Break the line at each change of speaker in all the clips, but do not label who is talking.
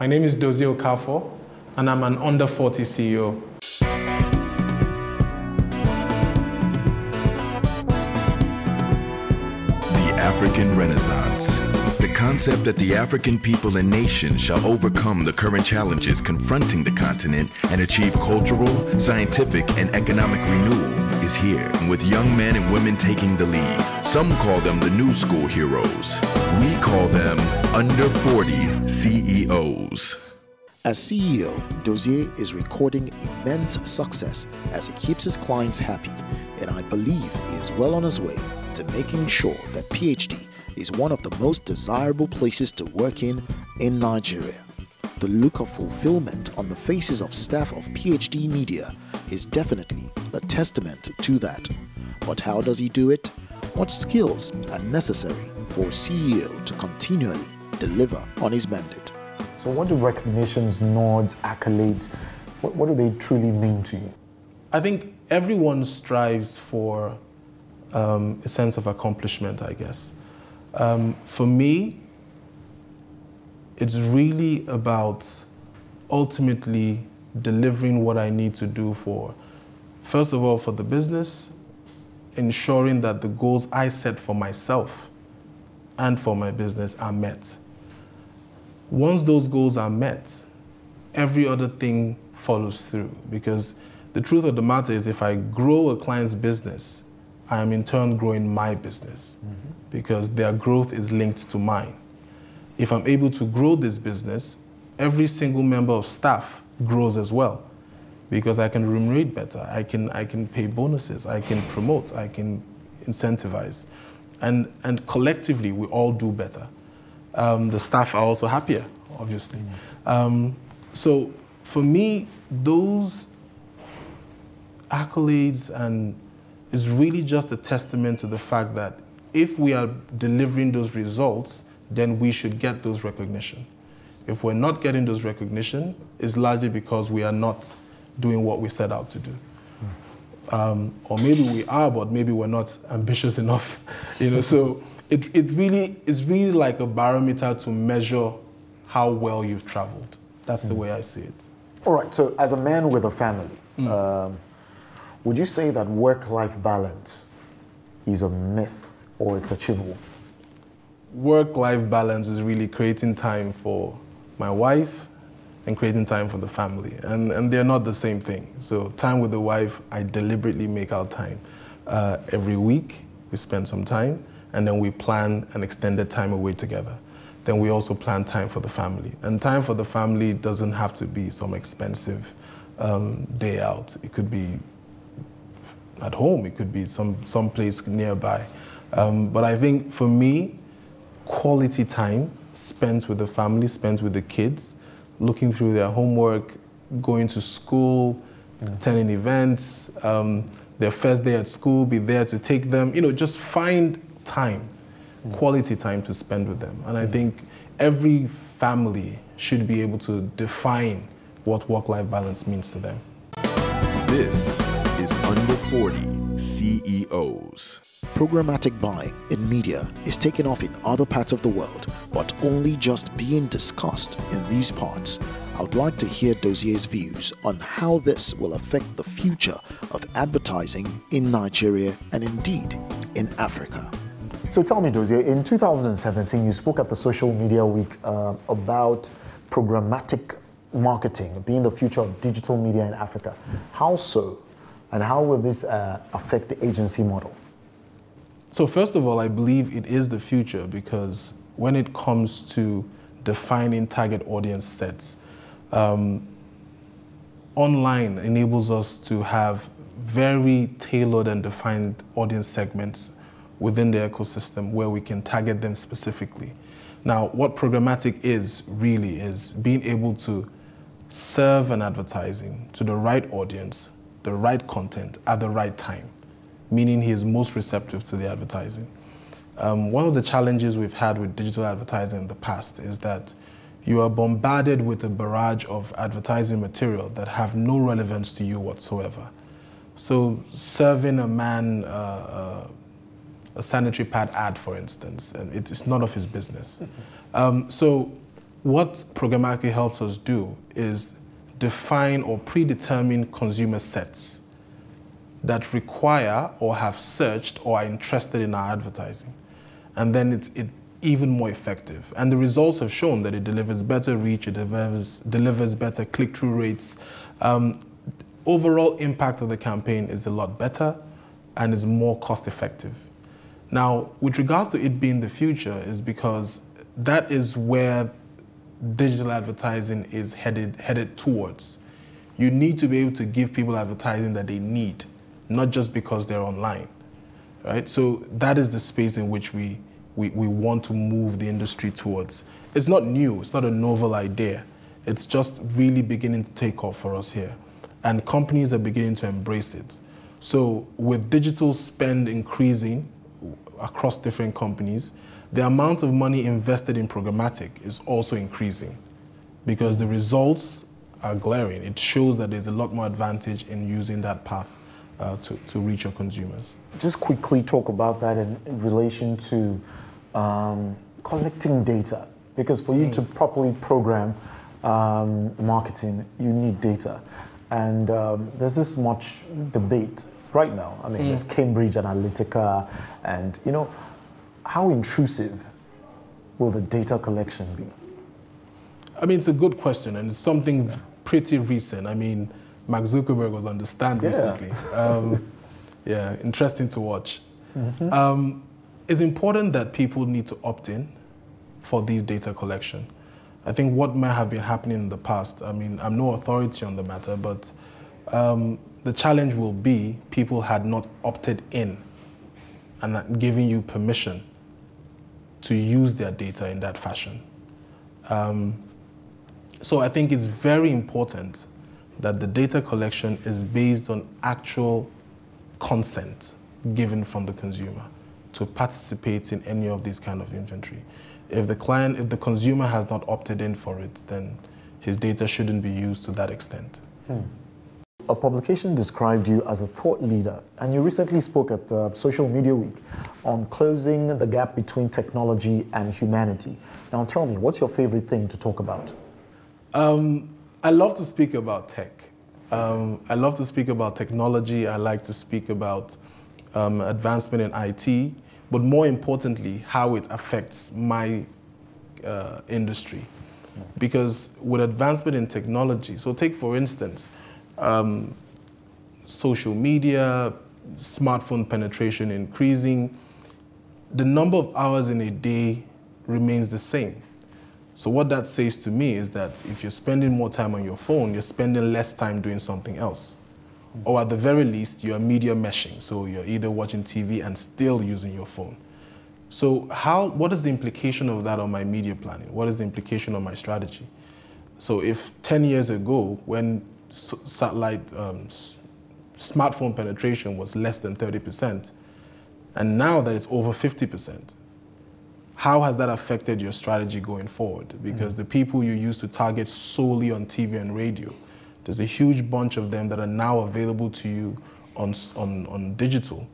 My name is Dozie Okafor, and I'm an under 40 CEO.
The African Renaissance. The concept that the African people and nation shall overcome the current challenges confronting the continent and achieve cultural, scientific, and economic renewal is here, with young men and women taking the lead. Some call them the new school heroes. We call them under 40 CEOs.
As CEO, Dozie is recording immense success as he keeps his clients happy, and I believe he is well on his way to making sure that PHD is one of the most desirable places to work in in Nigeria. The look of fulfillment on the faces of staff of PHD Media is definitely a testament to that. But how does he do it? What skills are necessary for a CEO to continually deliver on his mandate?
So, what do recognitions, nods, accolades, what, what do they truly mean to you?
I think everyone strives for um, a sense of accomplishment, I guess. Um, for me, it's really about ultimately delivering what I need to do for, first of all, for the business, ensuring that the goals I set for myself and for my business are met. Once those goals are met, every other thing follows through because the truth of the matter is if I grow a client's business, I am in turn growing my business mm-hmm. because their growth is linked to mine. If I'm able to grow this business, every single member of staff grows as well because I can remunerate better, I can, I can pay bonuses, I can promote, I can incentivize. And, and collectively, we all do better. Um, the staff are also happier, obviously. Mm. Um, so for me, those accolades and is really just a testament to the fact that if we are delivering those results, then we should get those recognition. If we're not getting those recognition, it's largely because we are not doing what we set out to do. Um, or maybe we are, but maybe we're not ambitious enough. You know, so it, it really is really like a barometer to measure how well you've traveled. That's mm. the way I see it.
All right. So, as a man with a family, mm. um, would you say that work-life balance is a myth or it's achievable?
Work-life balance is really creating time for my wife and creating time for the family. And, and they're not the same thing. So time with the wife, I deliberately make out time. Uh, every week, we spend some time, and then we plan an extended time away together. Then we also plan time for the family. And time for the family doesn't have to be some expensive um, day out. It could be at home. It could be some some place nearby. Um, but I think for me, quality time spent with the family, spent with the kids, looking through their homework, going to school, mm. attending events, um, their first day at school, be there to take them. You know, just find time, mm. quality time to spend with them. And I mm. think every family should be able to define what work-life balance means to them.
This is Under 40 CEOs.
Programmatic buying in media is taking off in other parts of the world, but only just being discussed in these parts. I would like to hear Dozie's views on how this will affect the future of advertising in Nigeria and indeed in Africa.
So tell me, Dozie, in 2017, you spoke at the Social Media Week uh, about programmatic marketing being the future of digital media in Africa. How so? And how will this uh, affect the agency model?
So, first of all, I believe it is the future because when it comes to defining target audience sets, um, online enables us to have very tailored and defined audience segments within the ecosystem where we can target them specifically. Now, what programmatic is really is being able to serve an advertising to the right audience, the right content at the right time, meaning he is most receptive to the advertising. Um, one of the challenges we've had with digital advertising in the past is that you are bombarded with a barrage of advertising material that have no relevance to you whatsoever. So serving a man uh, uh, a sanitary pad ad, for instance, and it's none of his business. Um, so what programmatic helps us do is define or predetermine consumer sets that require or have searched or are interested in our advertising. And then it's it even more effective. And the results have shown that it delivers better reach, it delivers, delivers better click through rates. Um, overall impact of the campaign is a lot better and is more cost effective. Now, with regards to it being the future, is because that is where digital advertising is headed headed towards. You need to be able to give people advertising that they need, not just because they're online. Right? So that is the space in which we, we, we want to move the industry towards. It's not new, it's not a novel idea. It's just really beginning to take off for us here. And companies are beginning to embrace it. So with digital spend increasing across different companies, the amount of money invested in programmatic is also increasing because the results are glaring. It shows that there's a lot more advantage in using that path uh, to, to reach your consumers.
Just quickly talk about that in, in relation to um, collecting data because for you mm. to properly program um, marketing, you need data. And um, there's this much debate right now. I mean, mm. there's Cambridge Analytica, and you know, how intrusive will the data collection be?
I mean, it's a good question, and it's something pretty recent. I mean, Mark Zuckerberg was on the stand yeah. recently. Um, yeah, interesting to watch. Mm-hmm. Um, it's important that people need to opt in for these data collection. I think what might have been happening in the past, I mean, I'm no authority on the matter, but um, the challenge will be people had not opted in and giving you permission to use their data in that fashion. Um, so I think it's very important that the data collection is based on actual consent given from the consumer to participate in any of these kind of inventory. If the client, if the consumer has not opted in for it, then his data shouldn't be used to that extent. Hmm.
A publication described you as a thought leader, and you recently spoke at uh, Social Media Week on closing the gap between technology and humanity. Now, tell me, what's your favorite thing to talk about?
Um, I love to speak about tech. Um, I love to speak about technology. I like to speak about um, advancement in IT, but more importantly, how it affects my uh, industry. Because with advancement in technology, so take for instance, um, social media, smartphone penetration increasing, the number of hours in a day remains the same. So what that says to me is that if you're spending more time on your phone, you're spending less time doing something else. Or at the very least, you're media meshing. So you're either watching TV and still using your phone. So how, what is the implication of that on my media planning? What is the implication on my strategy? So if 10 years ago, when satellite um, smartphone penetration was less than 30%, and now that it's over 50%, how has that affected your strategy going forward? Because mm the people you used to target solely on TV and radio, there's a huge bunch of them that are now available to you on, on, on digital,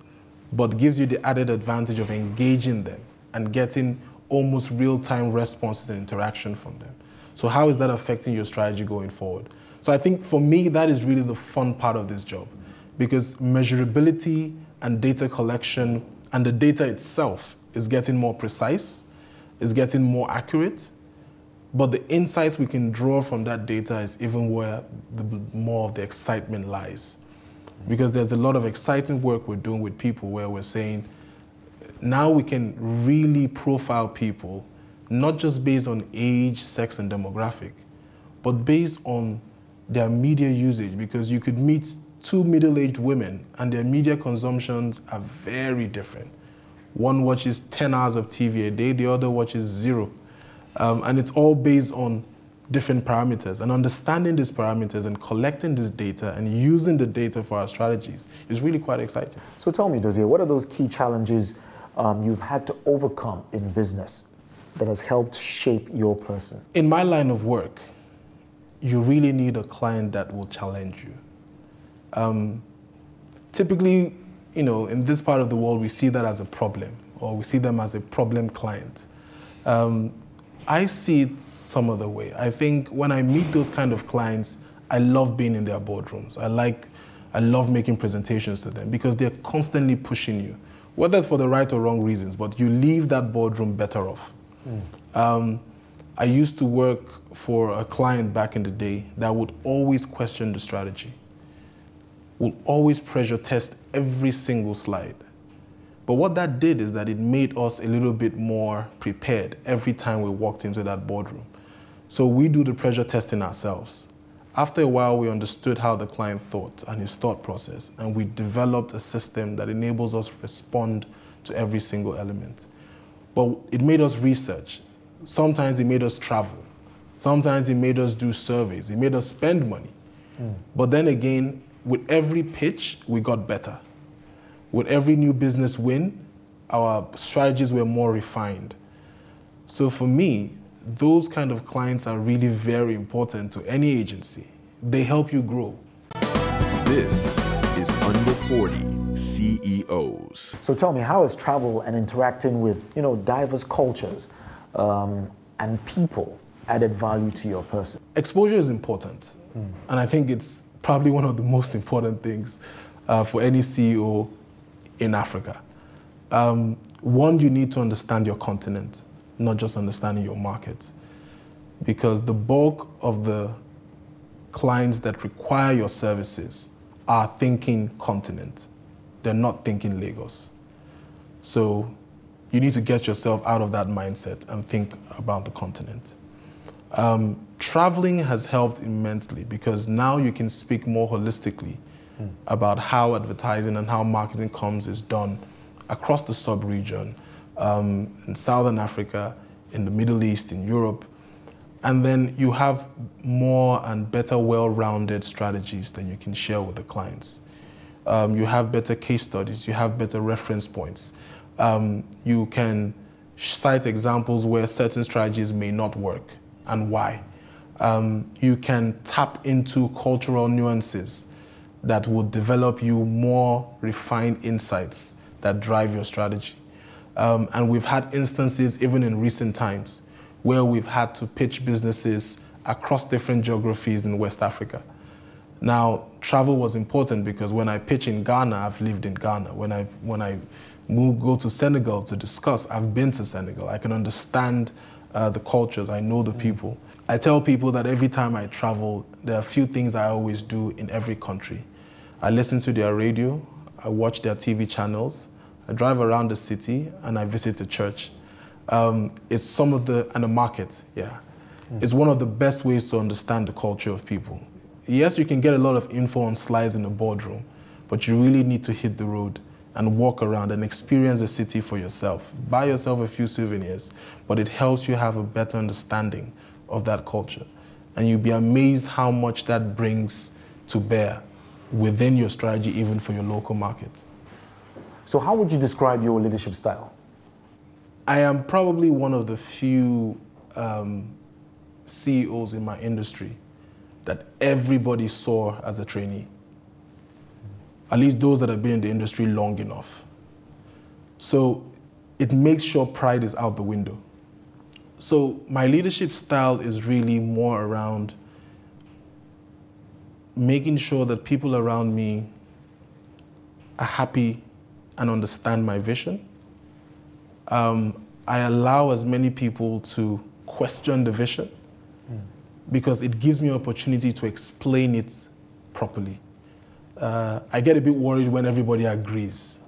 but gives you the added advantage of engaging them and getting almost real-time responses and interaction from them. So how is that affecting your strategy going forward? So I think for me, that is really the fun part of this job because measurability and data collection and the data itself is getting more precise, is getting more accurate, but the insights we can draw from that data is even where the, more of the excitement lies. Because there's a lot of exciting work we're doing with people where we're saying, now we can really profile people, not just based on age, sex, and demographic, but based on their media usage because you could meet two middle-aged women and their media consumptions are very different. One watches 10 hours of TV a day, the other watches zero. Um, and it's all based on different parameters. And understanding these parameters and collecting this data and using the data for our strategies is really quite exciting.
So tell me, Dozie, what are those key challenges um, you've had to overcome in business that has helped shape your person?
In my line of work, you really need a client that will challenge you. Um, typically, you know, in this part of the world, we see that as a problem, or we see them as a problem client. Um, I see it some other way. I think when I meet those kind of clients, I love being in their boardrooms. I like, I love making presentations to them because they're constantly pushing you, whether it's for the right or wrong reasons, but you leave that boardroom better off. Mm. Um, I used to work for a client back in the day that would always question the strategy, would always pressure test every single slide. But what that did is that it made us a little bit more prepared every time we walked into that boardroom. So we do the pressure testing ourselves. After a while, we understood how the client thought and his thought process, and we developed a system that enables us to respond to every single element. But it made us research. Sometimes it made us travel. Sometimes it made us do surveys. It made us spend money. Mm. But then again, with every pitch, we got better. With every new business win, our strategies were more refined. So for me, those kind of clients are really very important to any agency. They help you grow.
This is Under 40 CEOs.
So tell me, how is travel and interacting with you know diverse cultures um, and people added value to your person?
Exposure is important, mm. and I think it's probably one of the most important things uh, for any CEO in Africa. Um, one, you need to understand your continent, not just understanding your market. Because the bulk of the clients that require your services are thinking continent. They're not thinking Lagos. So you need to get yourself out of that mindset and think about the continent. Um, traveling has helped immensely because now you can speak more holistically mm. about how advertising and how marketing comes is done across the sub-region, um, in Southern Africa, in the Middle East, in Europe. And then you have more and better well-rounded strategies that you can share with the clients. Um, you have better case studies, you have better reference points. Um, you can cite examples where certain strategies may not work and why. Um, you can tap into cultural nuances that will develop you more refined insights that drive your strategy. Um, and we've had instances, even in recent times, where we've had to pitch businesses across different geographies in West Africa. Now, travel was important because when I pitch in Ghana, I've lived in Ghana. When I, when I move, go to Senegal to discuss, I've been to Senegal. I can understand uh, the cultures, I know the people. I tell people that every time I travel, there are a few things I always do in every country. I listen to their radio, I watch their TV channels, I drive around the city, and I visit the church. Um, it's some of the, and the market, yeah. Mm. It's one of the best ways to understand the culture of people. Yes, you can get a lot of info on slides in the boardroom, but you really need to hit the road and walk around and experience the city for yourself. Buy yourself a few souvenirs, but it helps you have a better understanding of that culture. And you'll be amazed how much that brings to bear within your strategy, even for your local market.
So, how would you describe your leadership style?
I am probably one of the few um, CEOs in my industry that everybody saw as a trainee. At least those that have been in the industry long enough. So, it makes sure pride is out the window. So, my leadership style is really more around making sure that people around me are happy and understand my vision. Um, I allow as many people to question the vision mm. because it gives me opportunity to explain it properly. Uh, I get a bit worried when everybody agrees.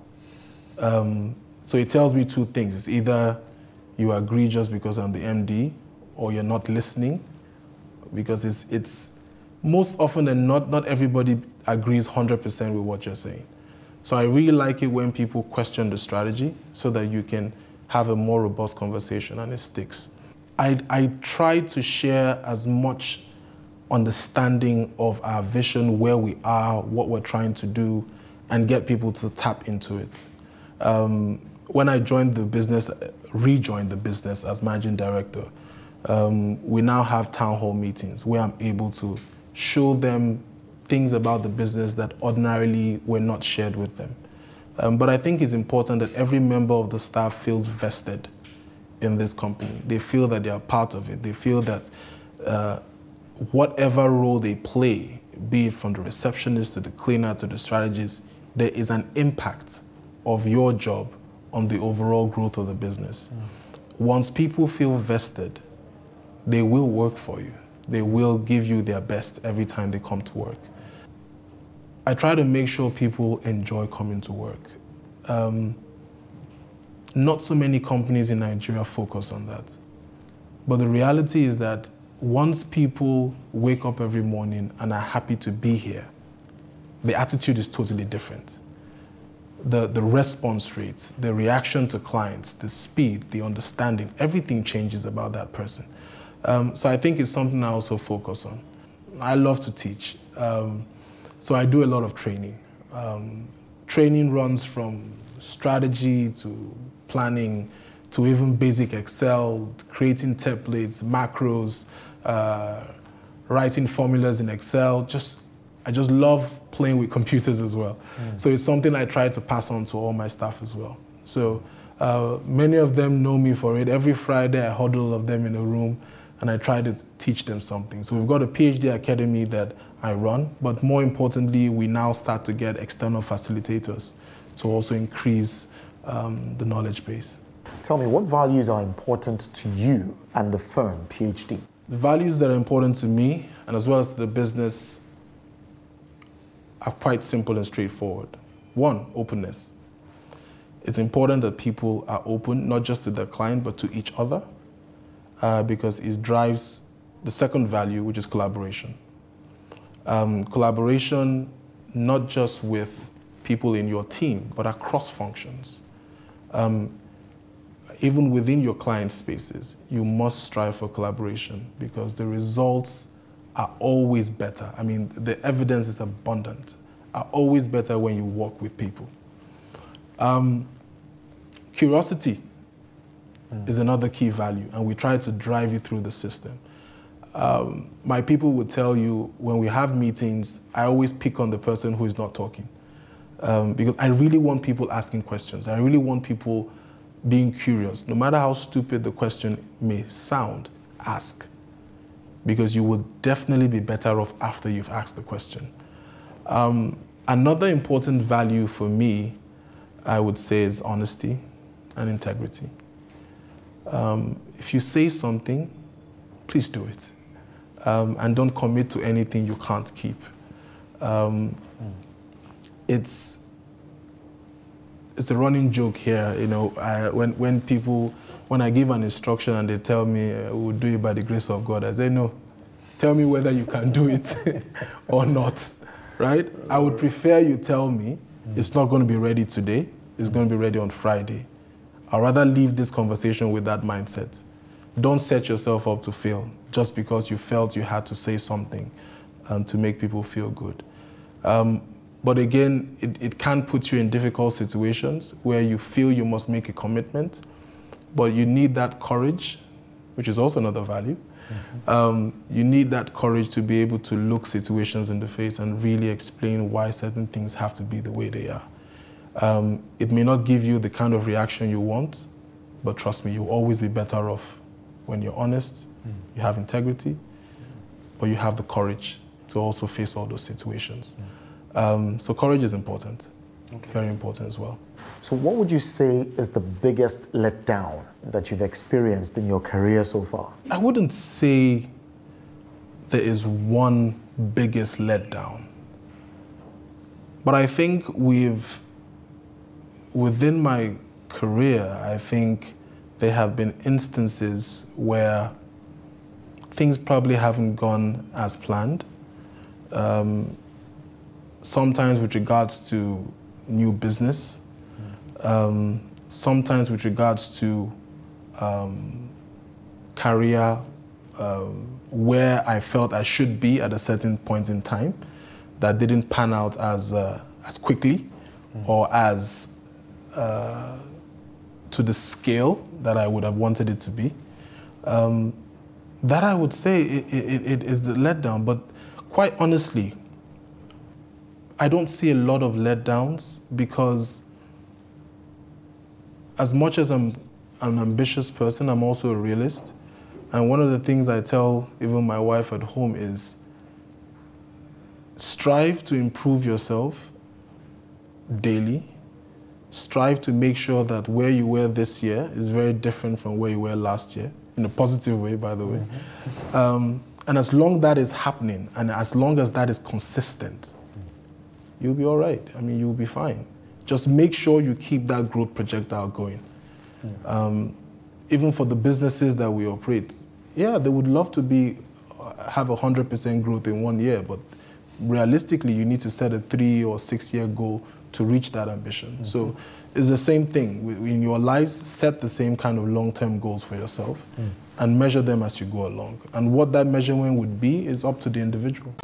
Um, so it tells me two things. It's either you agree just because I'm the MD or you're not listening because it's, it's most often than not, not everybody agrees 100% with what you're saying. So I really like it when people question the strategy so that you can have a more robust conversation and it sticks. I, I try to share as much understanding of our vision, where we are, what we're trying to do, and get people to tap into it. Um, when I joined the business, rejoined the business as managing director, um, we now have town hall meetings where I'm able to show them things about the business that ordinarily were not shared with them. Um, but I think it's important that every member of the staff feels vested in this company. They feel that they are part of it. They feel that uh, whatever role they play, be it from the receptionist to the cleaner to the strategist, there is an impact of your job on the overall growth of the business. Mm. Once people feel vested, they will work for you. They will give you their best every time they come to work. I try to make sure people enjoy coming to work. Um, not so many companies in Nigeria focus on that. But the reality is that once people wake up every morning and are happy to be here, the attitude is totally different. The, the response rates, the reaction to clients, the speed, the understanding, everything changes about that person. Um, so I think it's something I also focus on. I love to teach. Um, so I do a lot of training. Um, training runs from strategy to planning to even basic Excel, creating templates, macros, uh, writing formulas in Excel. Just I just love playing with computers as well. Mm. So it's something I try to pass on to all my staff as well. So uh, many of them know me for it. Every Friday I huddle of them in a room and I try to teach them something. So we've got a PHD academy that I run, but more importantly, we now start to get external facilitators to also increase um, the knowledge base.
Tell me, what values are important to you and the firm, PHD?
The values that are important to me, and as well as the business, are quite simple and straightforward. One, openness. It's important that people are open, not just to their client, but to each other, uh, because it drives the second value, which is collaboration. Um, collaboration, not just with people in your team, but across functions. Um, even within your client spaces, you must strive for collaboration because the results are always better. I mean, the evidence is abundant, are always better when you work with people. Um, curiosity mm. is another key value, and we try to drive it through the system. Um, my people would tell you when we have meetings, I always pick on the person who is not talking. Um, because I really want people asking questions. I really want people being curious. No matter how stupid the question may sound, ask. Because you will definitely be better off after you've asked the question. Um, another important value for me, I would say, is honesty and integrity. Um, if you say something, please do it. Um, and don't commit to anything you can't keep. Um, it's it's a running joke here. You know, I, when when people when I give an instruction and they tell me uh, we'll do it by the grace of God, I say no. Tell me whether you can do it or not, right? I would prefer you tell me it's not going to be ready today. It's going to be ready on Friday. I'd rather leave this conversation with that mindset. Don't set yourself up to fail just because you felt you had to say something um, to make people feel good. Um, but again, it, it can put you in difficult situations where you feel you must make a commitment, but you need that courage, which is also another value. Mm-hmm. Um, you need that courage to be able to look situations in the face and really explain why certain things have to be the way they are. Um, it may not give you the kind of reaction you want, but trust me, you'll always be better off when you're honest, mm. you have integrity, but you have the courage to also face all those situations. Mm. Um, so courage is important, okay. very important as well.
So what would you say is the biggest letdown that you've experienced in your career so far?
I wouldn't say there is one biggest letdown. But I think we've, within my career, I think there have been instances where things probably haven't gone as planned. Um, sometimes with regards to new business, um, sometimes with regards to um, career, um, where I felt I should be at a certain point in time that didn't pan out as, uh, as quickly mm. or as uh, to the scale that I would have wanted it to be. Um, that I would say it, it, it is the letdown, but quite honestly, I don't see a lot of letdowns because as much as I'm, an ambitious person. I'm also a realist. And one of the things I tell even my wife at home is strive to improve yourself daily. Strive to make sure that where you were this year is very different from where you were last year, in a positive way, by the way. Mm-hmm. Um, and as long that is happening, and as long as that is consistent, you'll be all right. I mean, you'll be fine. Just make sure you keep that growth projectile going. Mm. Um, even for the businesses that we operate, yeah, they would love to be uh, have 100% growth in one year, but realistically, you need to set a three or six year goal to reach that ambition. Mm-hmm. So it's the same thing. In your lives, set the same kind of long term goals for yourself mm. and measure them as you go along. And what that measurement would be is up to the individual.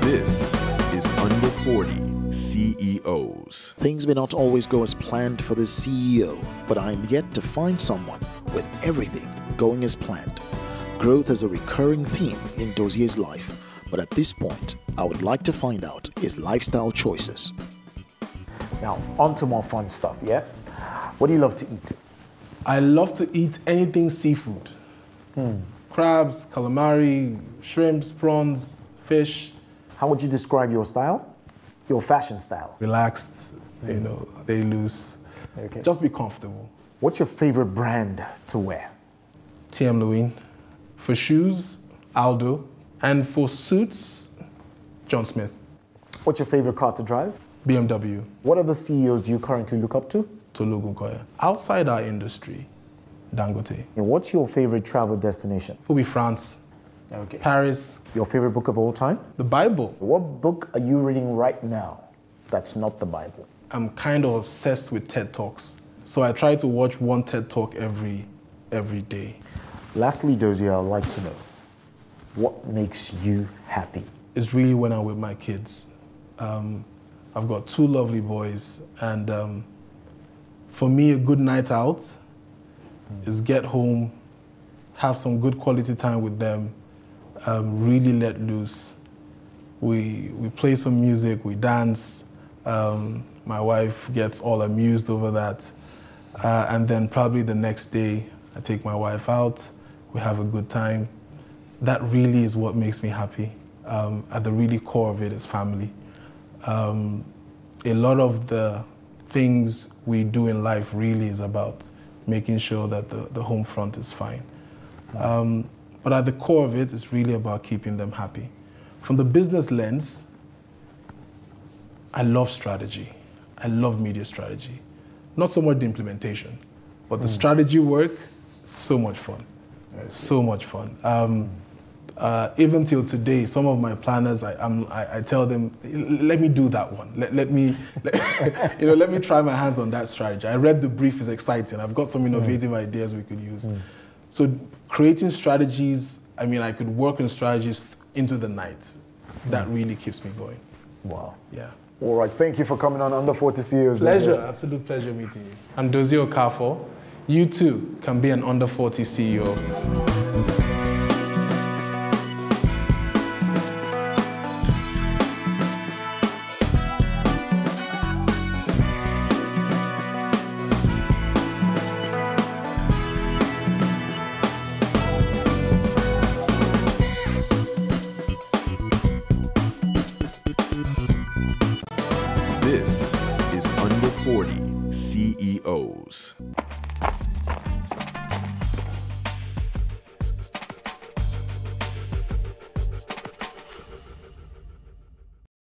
This is Under 40 CEOs.
Things may not always go as planned for the CEO, but I am yet to find someone with everything going as planned. Growth is a recurring theme in Dozie's life, but at this point, I would like to find out his lifestyle choices.
Now, on to more fun stuff, yeah? What do you love to eat?
I love to eat anything seafood. Hmm. Crabs, calamari, shrimps, prawns, fish.
How would you describe your style? Your fashion style?
Relaxed, you hmm. know, they loose. Okay. Just be comfortable.
What's your favorite brand to wear?
TM Lewin. For shoes, Aldo. And for suits, John Smith.
What's your favorite car to drive?
BMW.
What other CEOs do you currently look up to?
Tolu Gunkaya. Outside our industry, Dangote.
And what's your favorite travel destination?
Will be France. Okay. Paris.
Your favorite book of all time?
The Bible.
What book are you reading right now that's not the Bible?
I'm kind of obsessed with TED Talks. So I try to watch one TED Talk every every day.
Lastly, Dozie, I'd like to know what makes you happy?
It's really when I'm with my kids. Um, I've got two lovely boys, and um, for me, a good night out mm. is get home, have some good quality time with them, um, really let loose. We, we play some music, we dance. Um, my wife gets all amused over that. Uh, and then probably the next day, I take my wife out, we have a good time. That really is what makes me happy. Um, at the really core of it is family um, a lot of the things we do in life really is about making sure that the, the home front is fine. Um, but at the core of it, it's really about keeping them happy. From the business lens, I love strategy. I love media strategy. Not so much the implementation, but the mm. strategy work, so much fun. So much fun. Um, uh, even till today, some of my planners, I, I, I, tell them, let me do that one. Let, let me, let, you know, let me try my hands on that strategy. I read the brief; is exciting. I've got some innovative mm. ideas we could use. So creating strategies. I mean, I could work on strategies into the night. That mm. really keeps me going.
Wow.
Yeah.
All right. Thank you for coming on Under 40 CEOs.
Pleasure. Absolute pleasure meeting you. I'm Dozie Okafor. You too can be an Under 40 CEO.